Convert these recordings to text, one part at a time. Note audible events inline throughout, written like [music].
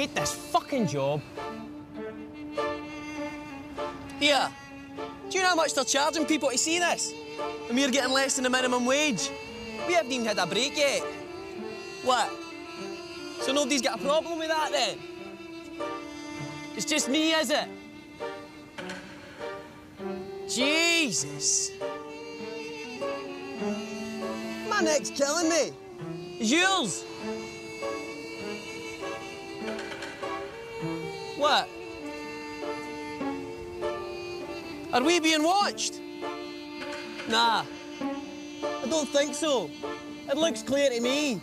hate this fucking job. Here, do you know how much they're charging people to see this? And we're getting less than the minimum wage. We haven't even had a break yet. What? So nobody's got a problem with that then? It's just me, is it? Jesus. My neck's killing me. It's yours. Are we being watched? Nah, I don't think so. It looks clear to me.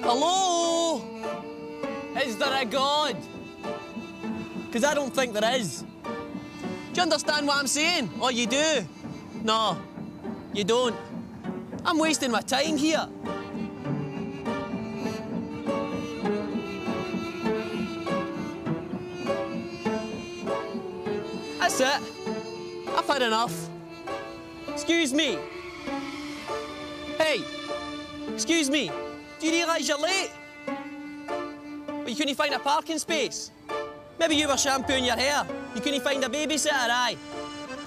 Hello? Is there a God? Because I don't think there is. Do you understand what I'm saying? Or you do? No, you don't. I'm wasting my time here. I've had enough. Excuse me. Hey, excuse me. Do you realise you're late? Well, you couldn't find a parking space. Maybe you were shampooing your hair. You couldn't find a babysitter, aye?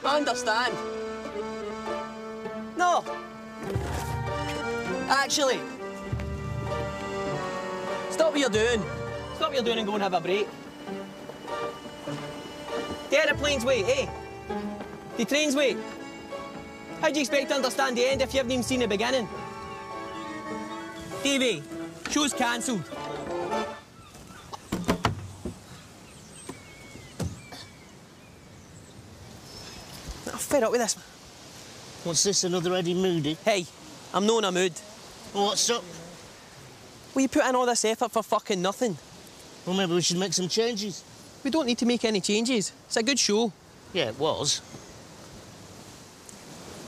I understand. No. Actually, stop what you're doing. Stop what you're doing and go and have a break. The aeroplanes wait, eh? The trains wait. How do you expect to understand the end if you haven't even seen the beginning? Davey, show's cancelled. I'm fed up with this. What's this, another Eddie Moody? Hey, I'm not in a mood. What's up? Will you put in all this effort for fucking nothing? Well, maybe we should make some changes. We don't need to make any changes. It's a good show. Yeah, it was.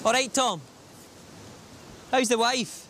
All right, Tom. How's the wife?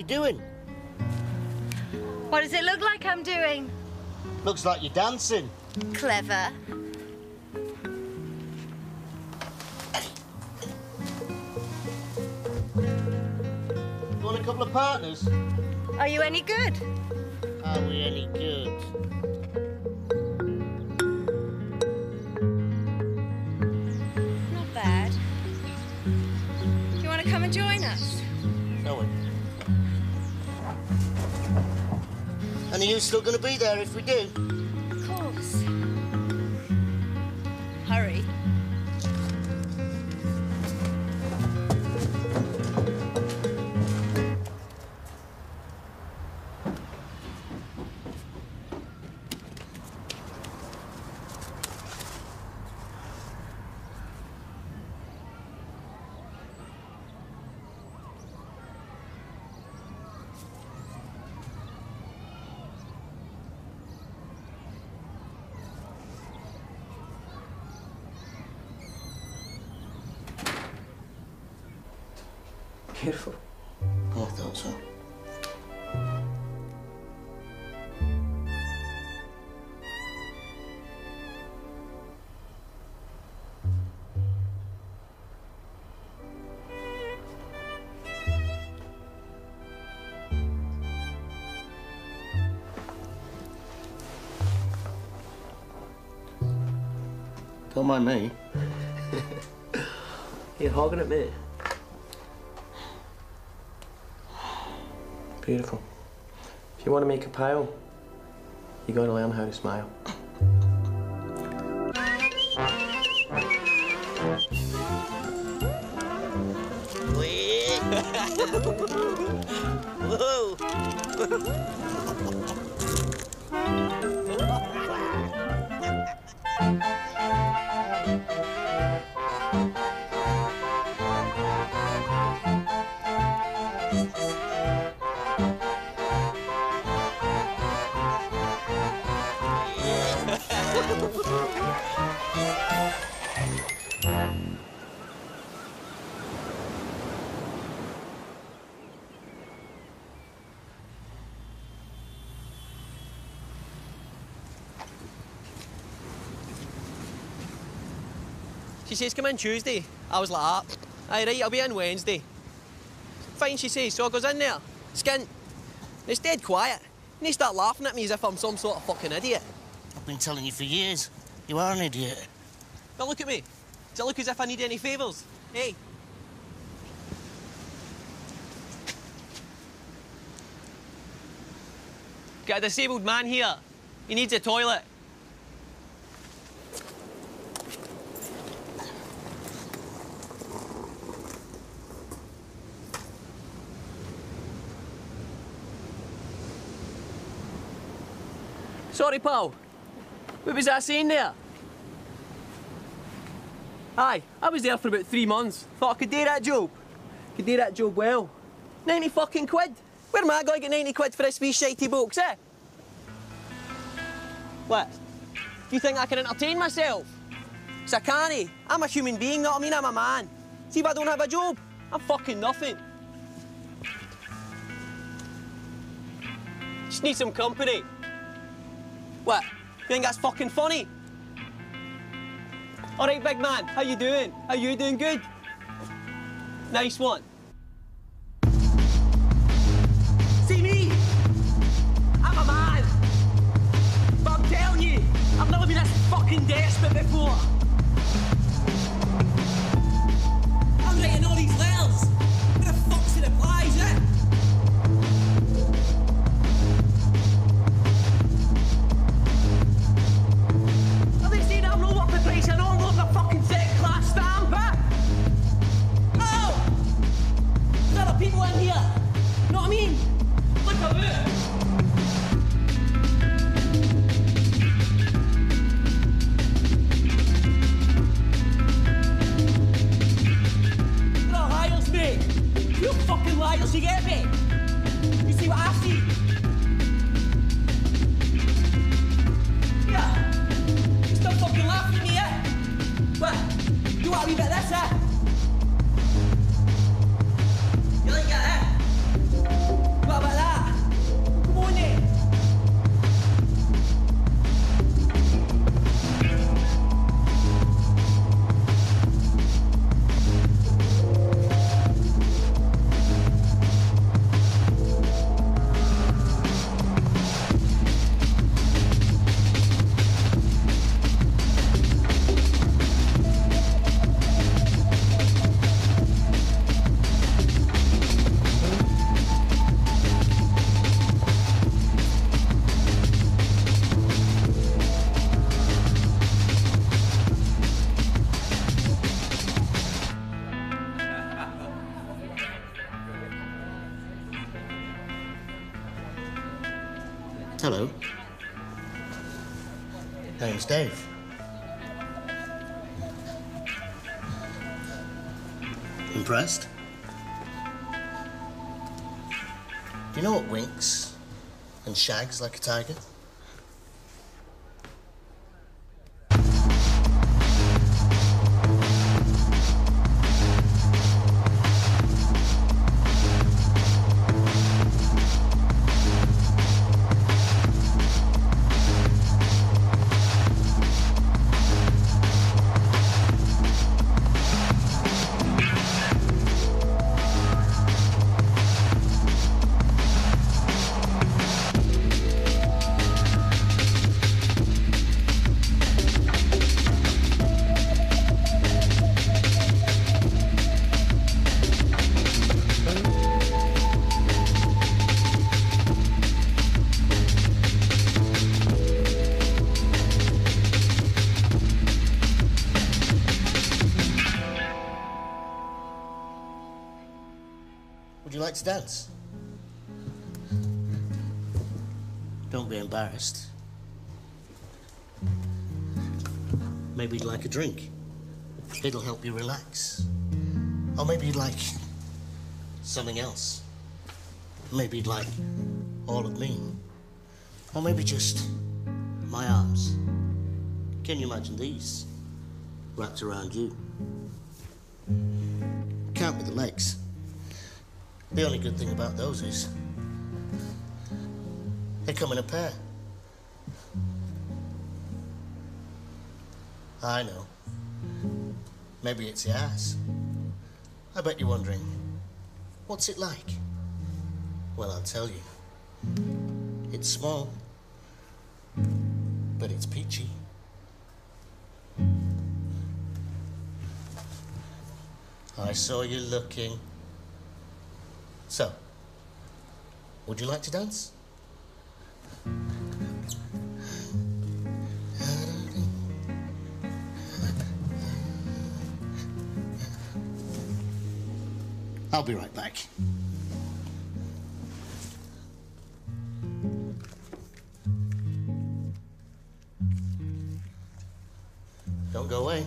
You doing? What does it look like I'm doing? Looks like you're dancing. Clever. You want a couple of partners? Are you any good? Are we any good? And are you still going to be there if we do? Don't mind me. [laughs] You're hogging at me. Beautiful. If you want to make a pile, you got to learn how to smile. She says, come in Tuesday. I was like, ah, aye, right, I'll be in Wednesday. Fine, she says, so I goes in there, skint. It's dead quiet. And they start laughing at me as if I'm some sort of fucking idiot. I've been telling you for years. You are an idiot. Now look at me. Does it look as if I need any favours? Hey. Got a disabled man here. He needs a toilet. Sorry, pal. What was I saying there? Aye, I was there for about three months. Thought I could do that job. Could do that job well. 90 fucking quid. Where am I going to get 90 quid for this wee shitey box, eh? What? Do you think I can entertain myself? Cause I can't. I'm a human being, what I mean? I'm a man. See if I don't have a job, I'm fucking nothing. Just need some company. What? You think that's fucking funny? All right, big man, how you doing? How you doing? Good? Nice one. See me? I'm a man. But I'm telling you, I've never been this fucking desperate before. I'm writing all these letters. Look about. Hello. Name's Dave. Impressed? Do you know what winks and shags like a tiger? Dance? Don't be embarrassed. Maybe you'd like a drink. It'll help you relax. Or maybe you'd like something else. Maybe you'd like all of me. Or maybe just my arms. Can you imagine these wrapped around you? Can't be the legs. The only good thing about those is they come in a pair. I know. Maybe it's the ass. I bet you're wondering, what's it like? Well, I'll tell you. It's small, but it's peachy. I saw you looking. So, would you like to dance? I'll be right back. Don't go away.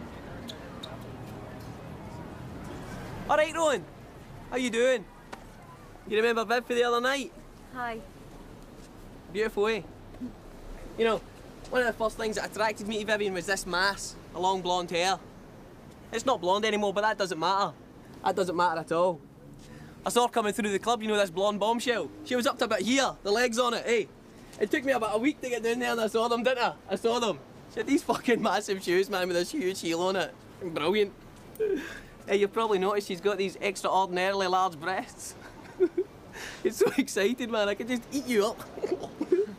All right, Rowan. How you doing? You remember Viv for the other night? Hi. Beautiful, eh? You know, one of the first things that attracted me to Vivian was this mass, a long blonde hair. It's not blonde anymore, but that doesn't matter. That doesn't matter at all. I saw her coming through the club, you know, this blonde bombshell. She was up to about here, the legs on it, eh? It took me about a week to get down there and I saw them, didn't I? I saw them. She had these [laughs] fucking massive shoes, man, with this huge heel on it. Brilliant. [laughs] Hey, you've probably noticed she's got these extraordinarily large breasts. [laughs] it's so exciting, man. I could just eat you up.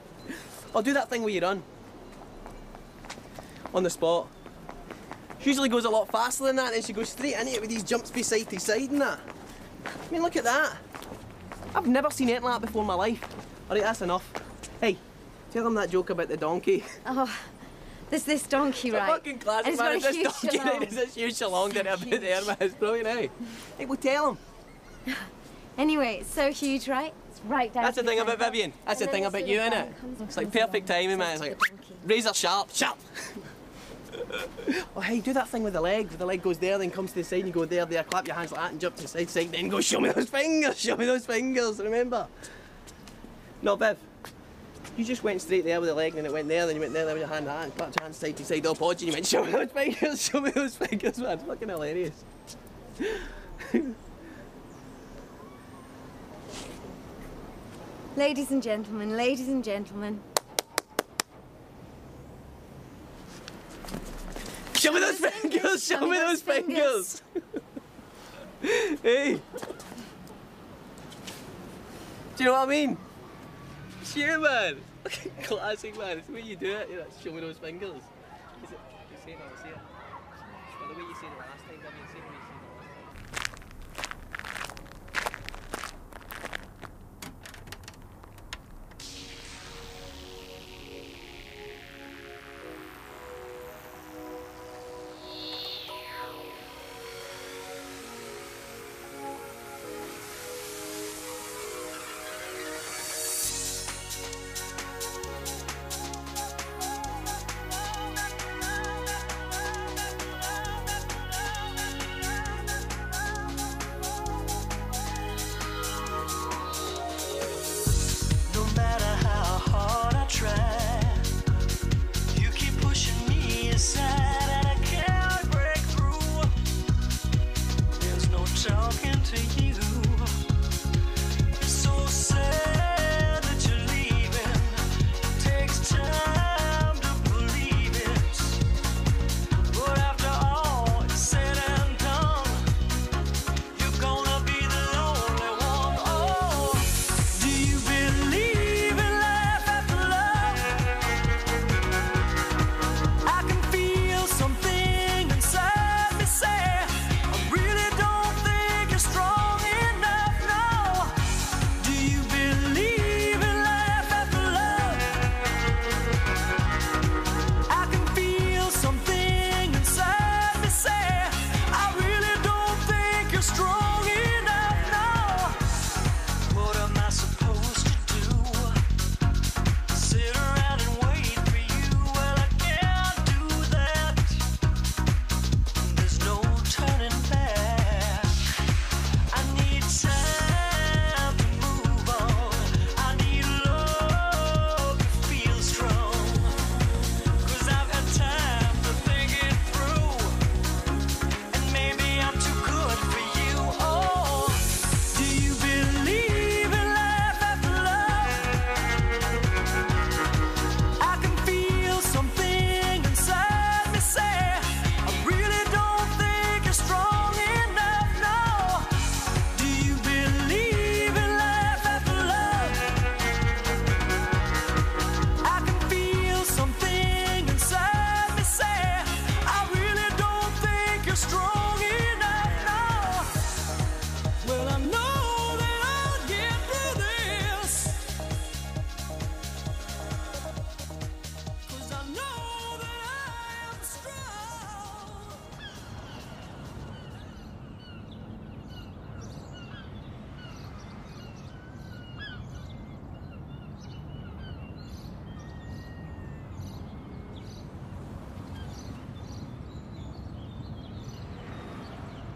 [laughs] I'll do that thing where you run. On the spot. She usually goes a lot faster than that, and she goes straight into it with these jumps from side to side and that. I mean, look at that. I've never seen anything like that before in my life. Alright, that's enough. Hey, tell them that joke about the donkey. Oh, there's this donkey, It's a right? fucking classic, And it's man. got It's a this huge donkey, shalong. It's this huge shalong that I put there, man. It's brilliant, eh? Hey, well, tell him. [laughs] Anyway, it's so huge, right? It's right down That's the thing about Vivian. That's the thing about you, innit? It's like perfect timing, man. It's like razor sharp, sharp. oh, hey, do that thing with the leg. The leg goes there, then comes to the side, and you go there, there, clap your hands like that, and jump to the side, side, then go, show me those fingers, show me those fingers, remember? No, Viv. You just went straight there with the leg, and it went there, then you went there, there with your hand like that, and clapped your hands side to side, all podgy, and you went, [laughs] show me those fingers, show me those fingers, man. It's fucking hilarious. Ladies and gentlemen, ladies and gentlemen. Show me those fingers! Show me those fingers! [laughs] hey! Do you know what I mean? Sure, man! [laughs] Classic, man. It's the way you do it. You know, show me those fingers. Is it, you say it, I'll say it. Well, the way you said it last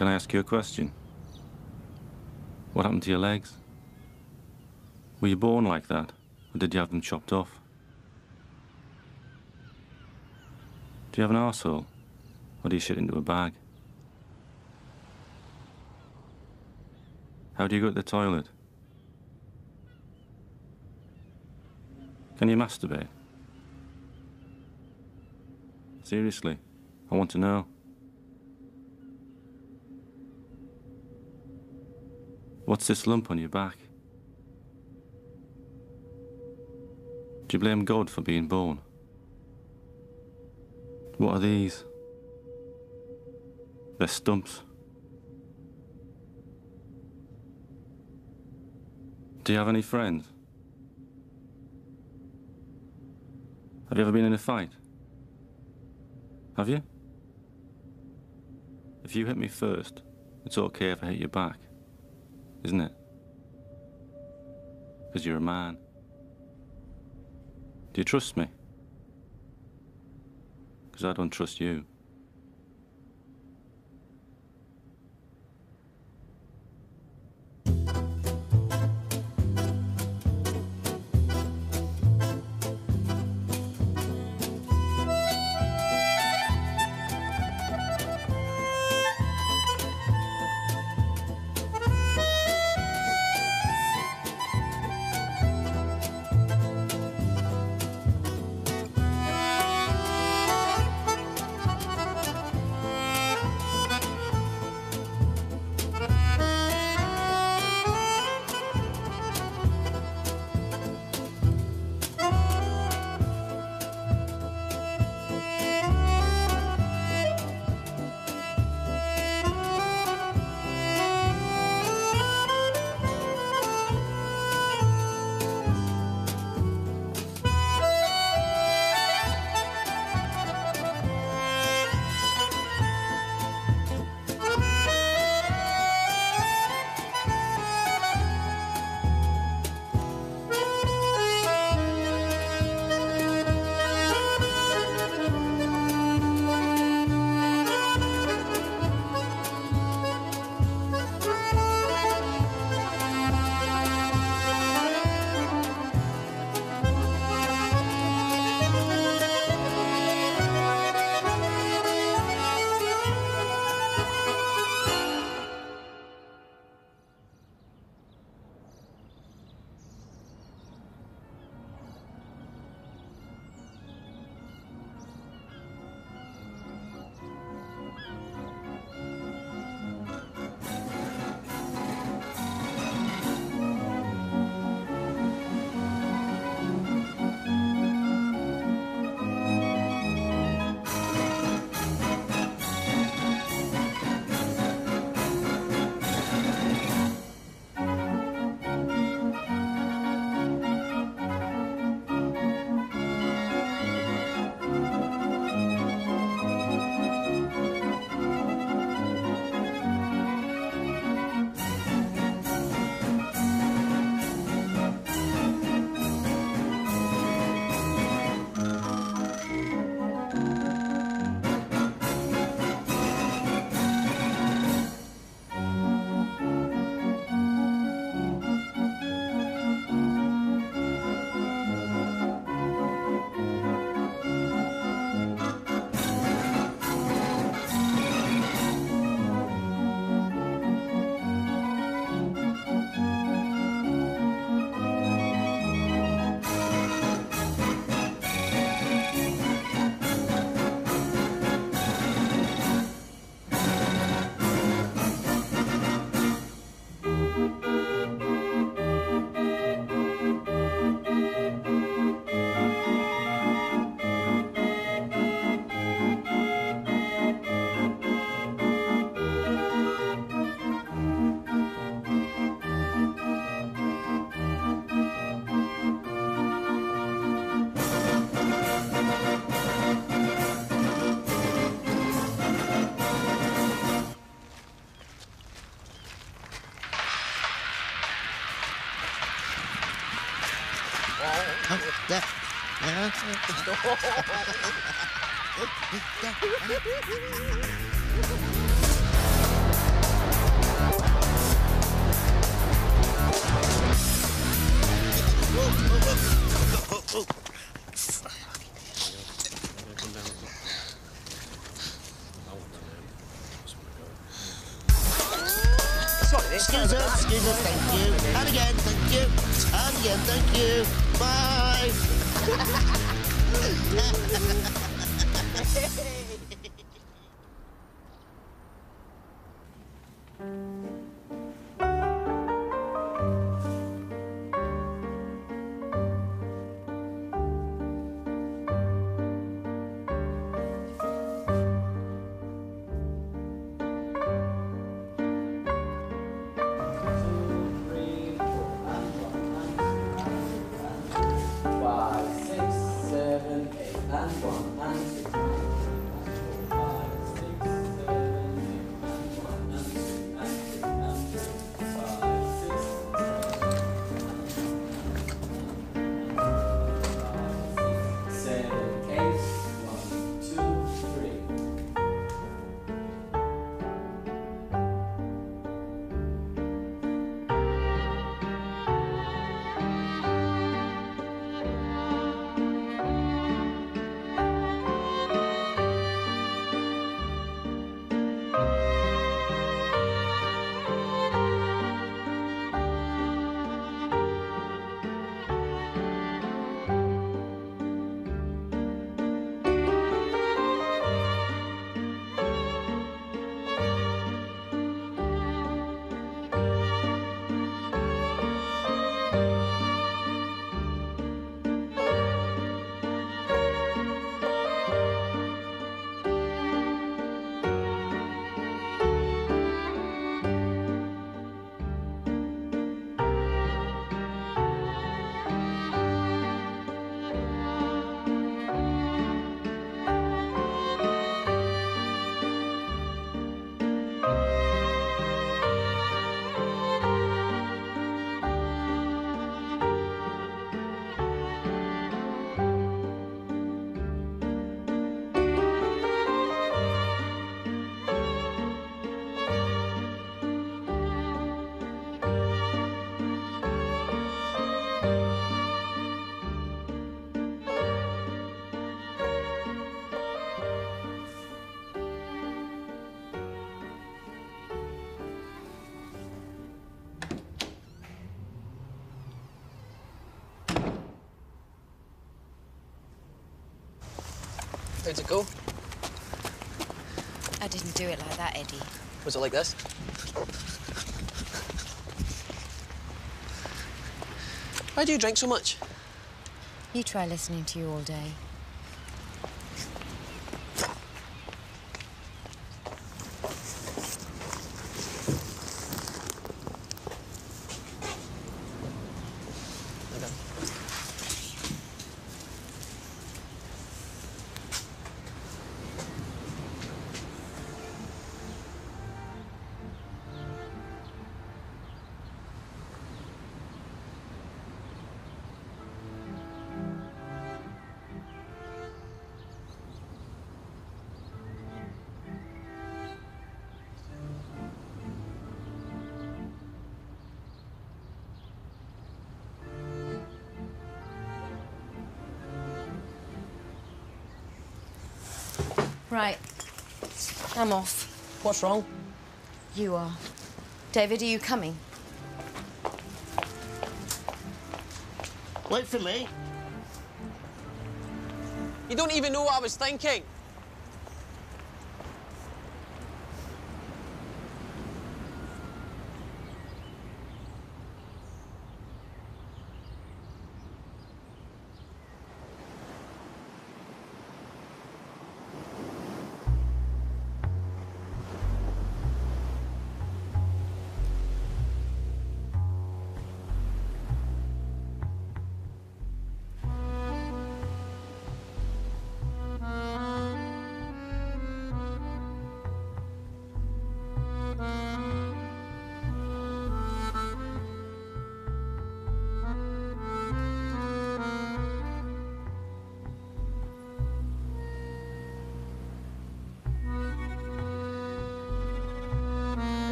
Can I ask you a question? What happened to your legs? Were you born like that, or did you have them chopped off? Do you have an arsehole, or do you shit into a bag? How do you go to the toilet? Can you masturbate? Seriously, I want to know. What's this lump on your back? Do you blame God for being born? What are these? They're stumps. Do you have any friends? Have you ever been in a fight? Have you? If you hit me first, it's okay if I hit you back, isn't it? Because you're a man. Do you trust me? Because I don't trust you. Excuse us, excuse us, thank you. And again, thank you. And again, thank you. Bye. [laughs] Go? I didn't do it like that, Eddie. Was it like this? Why do you drink so much? You try listening to you all day. Right. I'm off. What's wrong? You are. David, are you coming? Wait for me. You don't even know what I was thinking.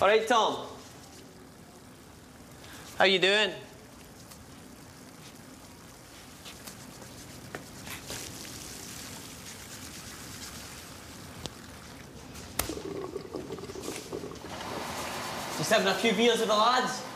All right, Tom. How you doing? Just having a few beers with the lads.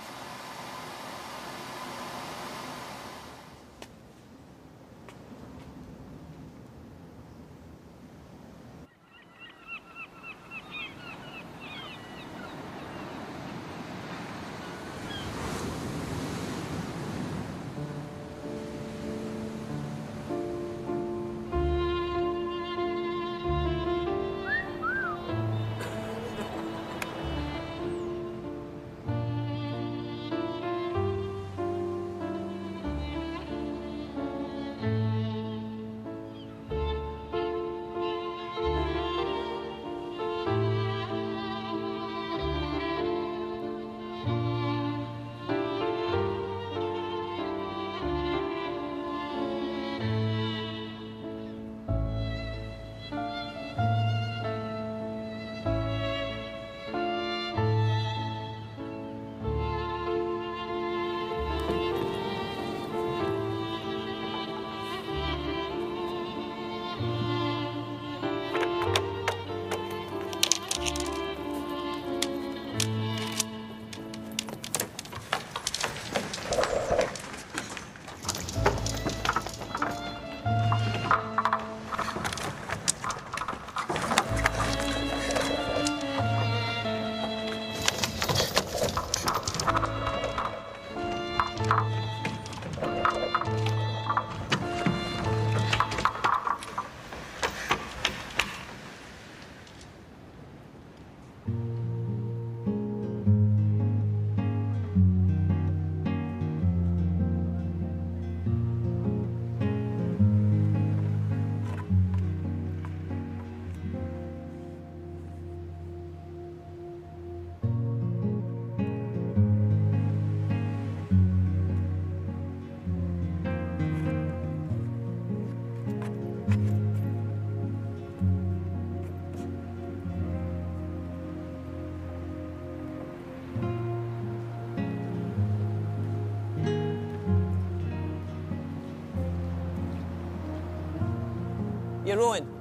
Rowan.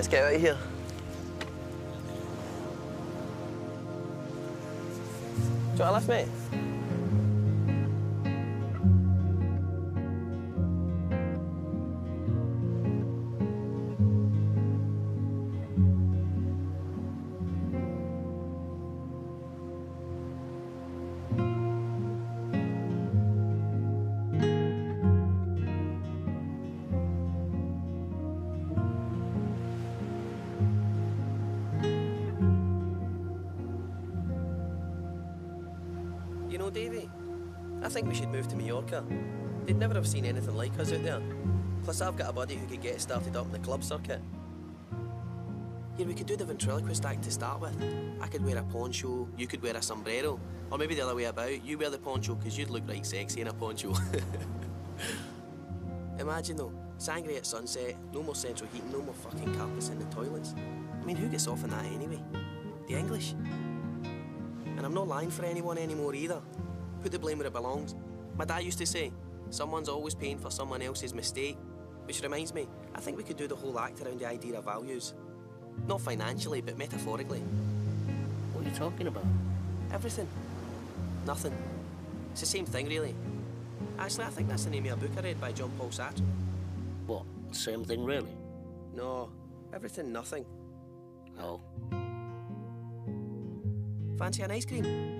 Let's get out of here. Do you want to lift me? Mallorca. They'd never have seen anything like us out there. Plus, I've got a buddy who could get started up in the club circuit. Yeah, we could do the ventriloquist act to start with. I could wear a poncho, you could wear a sombrero, or maybe the other way about. You wear the poncho because you'd look right sexy in a poncho. [laughs] Imagine though, sangria at sunset, no more central heating, no more fucking carpets in the toilets. I mean, who gets off on that anyway? The English? And I'm not lying for anyone anymore either. Put the blame where it belongs. My dad used to say, someone's always paying for someone else's mistake. Which reminds me, I think we could do the whole act around the idea of values. Not financially, but metaphorically. What are you talking about? Everything. Nothing. It's the same thing, really. Actually, I think that's the name of a book I read by John Paul Sartre. What? Same thing, really? No, everything nothing. Oh. Fancy an ice cream?